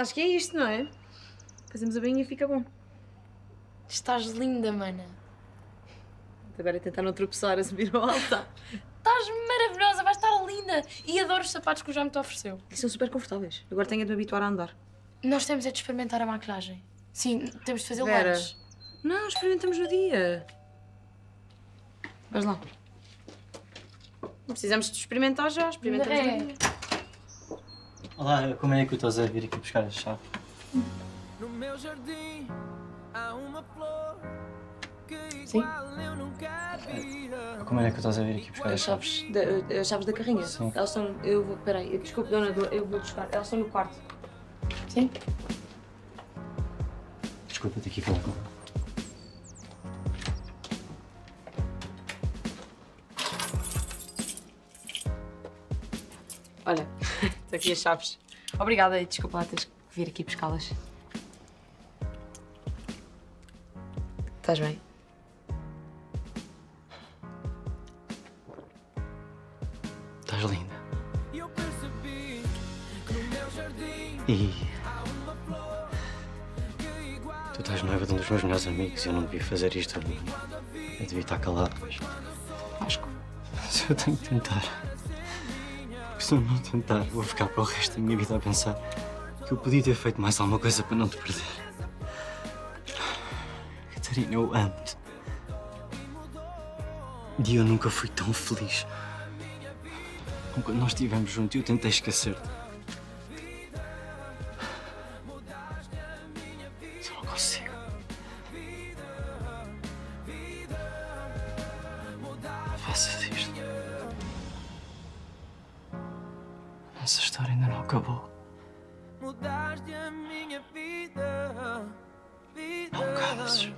Acho que é isto, não é? Fazemos a bainha e fica bom. Estás linda, mana. Agora é tentar não tropeçar a subir ao altar. Estás maravilhosa, vais estar linda. E adoro os sapatos que o João me te ofereceu. E são super confortáveis. Agora tenho de me habituar a andar. Nós temos é de experimentar a maquilhagem. Sim, temos de fazer Vera. antes. Não, experimentamos no dia. Vais lá. Não precisamos de experimentar já. Experimentamos É. no dia. Olá, como é que eu estou a vir aqui buscar as chaves? No meu jardim há uma flor que Sim. igual eu nunca vira. Como é que eu estou a vir aqui buscar As chaves? da, as chaves da carrinha. Sim. Elas estão. Eu vou. Peraí, desculpe, dona, do- eu vou buscar. Elas estão no quarto. Sim? Desculpa, tenho que falar com ela. Olha, estão aqui as chaves. Obrigada e desculpa lá teres que vir aqui buscá-las. Estás bem? Estás linda. E eu percebi que no meu jardim E há uma flor que igual tu estás noiva de um dos meus melhores amigos. Eu não devia fazer isto. Eu, eu devia estar calado, mas. Vasco. Mas eu tenho que tentar. Se eu não tentar, vou ficar para o resto da minha vida a pensar que eu podia ter feito mais alguma coisa para não te perder. Catarina, eu amo-te. E eu nunca fui tão feliz. Quando nós estivemos juntos eu tentei esquecer-te. Só não consigo. Não faças Essa história ainda não acabou. Mudaste a minha vida, vida. Não cases.